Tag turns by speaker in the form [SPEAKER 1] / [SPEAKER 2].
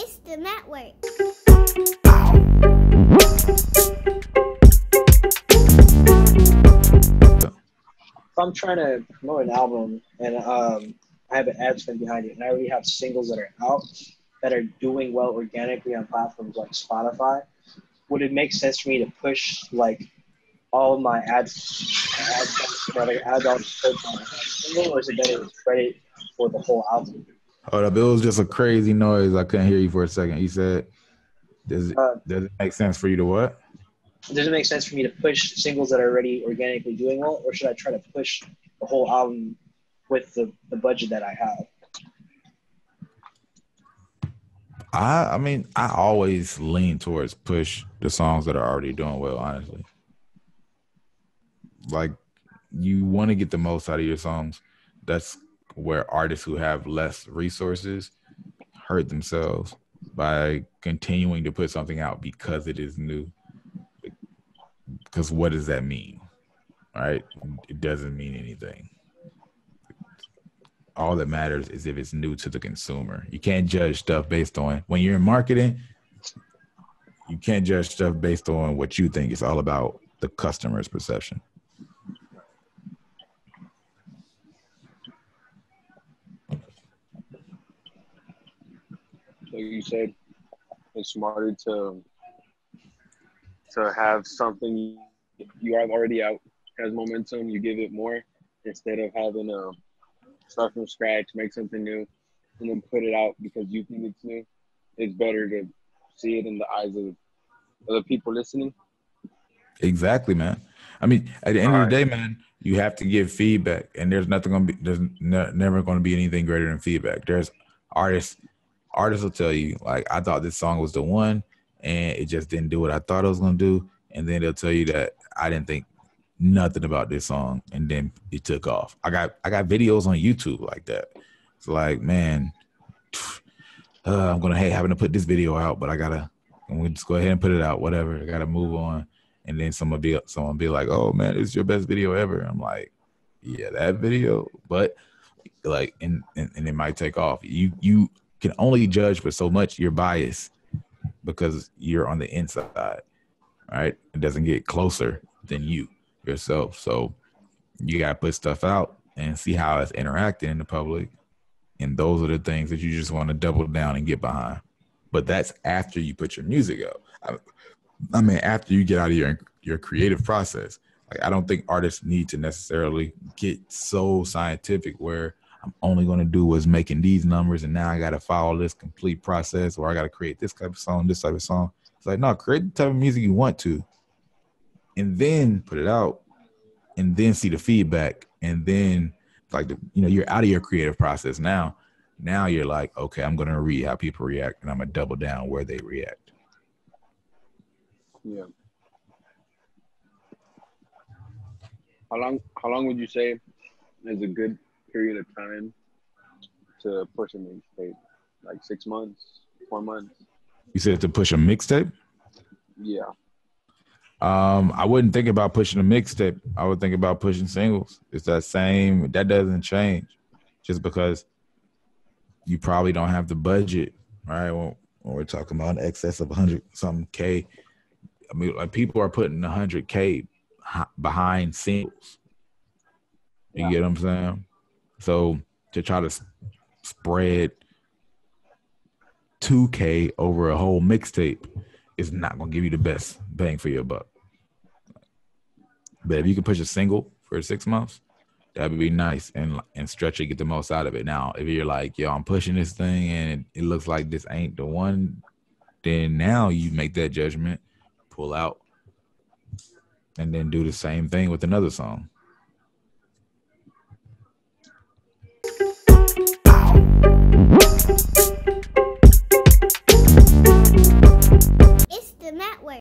[SPEAKER 1] It's the network.
[SPEAKER 2] if I'm trying to promote an album and um, I have an ad spend behind it, and I already have singles that are out that are doing well organically on platforms like Spotify, would it make sense for me to push like all of my ads, ads or is it better spread it for the whole album?
[SPEAKER 3] Hold up, it was just a crazy noise. I couldn't hear you for a second. You said, "Does it,
[SPEAKER 2] Uh,
[SPEAKER 3] does it make sense for you to what?"
[SPEAKER 2] Does it make sense for me to push singles that are already organically doing well, or should I try to push the whole album with the, the budget that I have?
[SPEAKER 3] I I mean, I always lean towards push the songs that are already doing well, honestly. Like you want to get the most out of your songs. That's where artists who have less resources hurt themselves by continuing to put something out because it is new. Because what does that mean? Right? It doesn't mean anything all that matters is if it's new to the consumer. You can't judge stuff based on when you're in marketing, you can't judge stuff based on what you think. It's all about the customer's perception.
[SPEAKER 4] So you said it's smarter to to have something you have already out has momentum. You give it more instead of having to start from scratch, make something new, and then put it out because you think it's new. It's better to see it in the eyes of other people listening.
[SPEAKER 3] Exactly, man. I mean, at the end
[SPEAKER 4] All
[SPEAKER 3] of the day, man, you have to give feedback, and there's nothing gonna be. There's ne- never gonna be anything greater than feedback. There's artists. Artists will tell you, like, I thought this song was the one, and it just didn't do what I thought it was gonna do, and then they'll tell you that I didn't think nothing about this song, and then it took off. I got I got videos on YouTube like that. It's like, man, uh, I'm gonna hate having to put this video out, but I gotta. I'm gonna just go ahead and put it out. Whatever. I gotta move on and then someone be someone be like, "Oh man, it's your best video ever." I'm like, "Yeah, that video," but like, and, and and it might take off. You you can only judge for so much. You're biased because you're on the inside, right? It doesn't get closer than you yourself. So you gotta put stuff out and see how it's interacting in the public, and those are the things that you just want to double down and get behind. But that's after you put your music out. I, I mean, after you get out of your your creative process, like I don't think artists need to necessarily get so scientific where I'm only going to do what's making these numbers, and now I got to follow this complete process, or I got to create this type of song, this type of song. It's like no, create the type of music you want to, and then put it out, and then see the feedback, and then like the you know you're out of your creative process now. Now you're like, okay, I'm going to read how people react, and I'm gonna double down where they react.
[SPEAKER 4] Yeah. How long? How long would you say is a good period of time to push a mixtape? Like six months, four months?
[SPEAKER 3] You said to push a mixtape.
[SPEAKER 4] Yeah.
[SPEAKER 3] Um, I wouldn't think about pushing a mixtape. I would think about pushing singles. It's that same. That doesn't change, just because you probably don't have the budget, right? When, when we're talking about an excess of hundred something k, I mean, like people are putting hundred k behind singles. You
[SPEAKER 4] Yeah.
[SPEAKER 3] get what I'm saying? So to try to spread two k over a whole mixtape is not going to give you the best bang for your buck. But if you can push a single for six months, that would be nice and and stretch it, get the most out of it. Now, if you're like, yo, I'm pushing this thing and it, it looks like this ain't the one, then now you make that judgment, pull out, and then do the same thing with another song.